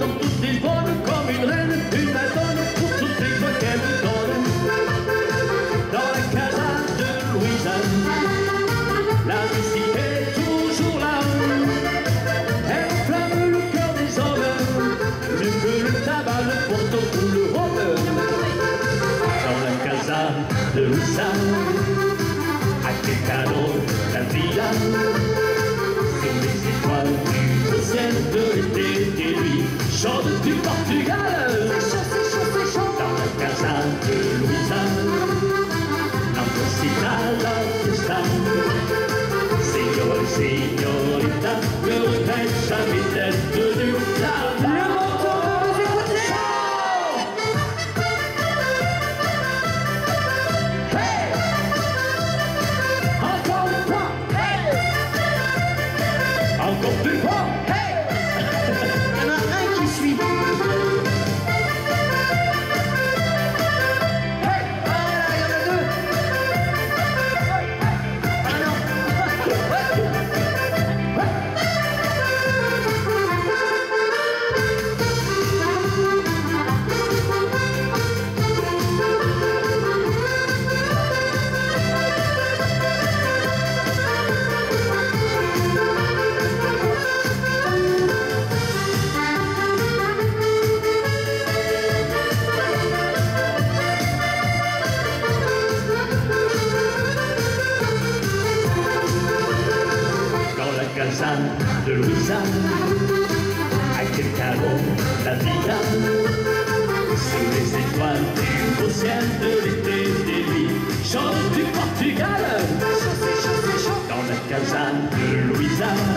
dans toutes les bonnes comme une reine, une madone pour toutes les voix qu'elle donne. Dans la casa de Louisanne, la musique est toujours là. Elle flamme le cœur des hommes, mieux que le tabac, le porto ou le rhum. Dans la casa de Louisanne, à Quécano, la villa, sur les étoiles du ciel de l'été et chante du Portugal. Dans la casa de Ambrosina la fiesta. Ne regrette de Louisanne, à quel carreau la villa, sous les étoiles du beau ciel de l'été des nuits, chante du Portugal. Dans la casa de Louisanne,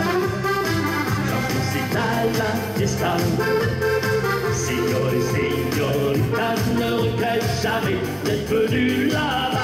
j'en la fiesta. Signor et signorita ne regrette jamais d'être venu là-bas.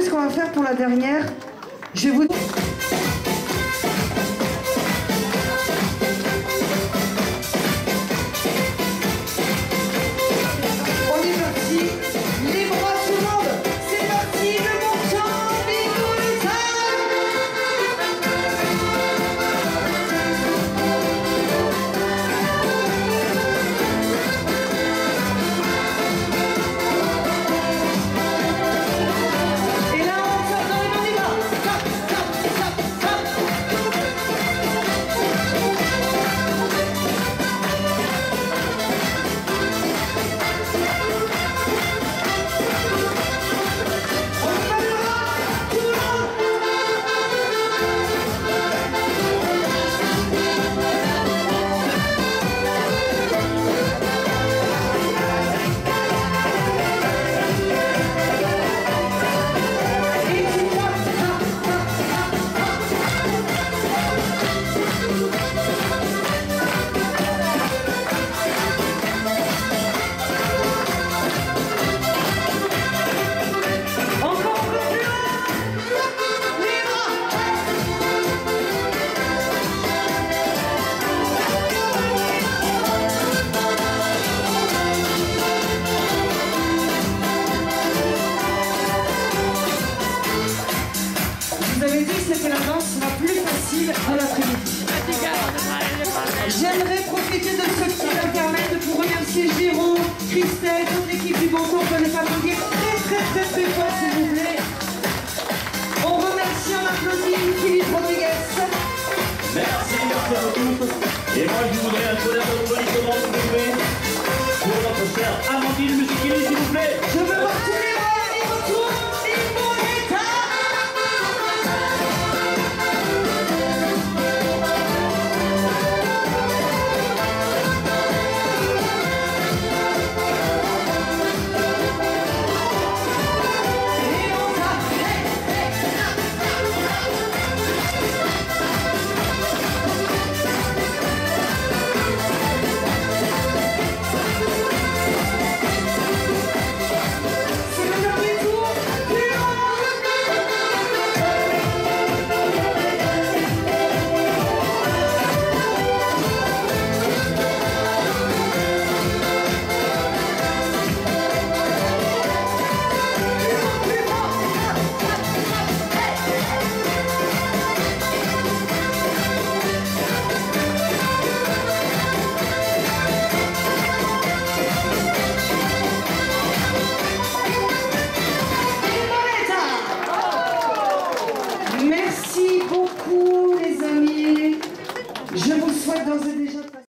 Savez ce qu'on va faire pour la dernière. Je vous... remercier Jérôme, Christelle, toute l'équipe du Bon Cours. On peut les applaudir très très très très fort s'il vous plaît. On remercie, on applaudit Philippe Rodriguez. Merci, merci à vous tous. Et moi, je voudrais un tonnerre d'applaudissements, s'il vous plaît, pour notre chère Amandine Musichini, s'il vous plaît.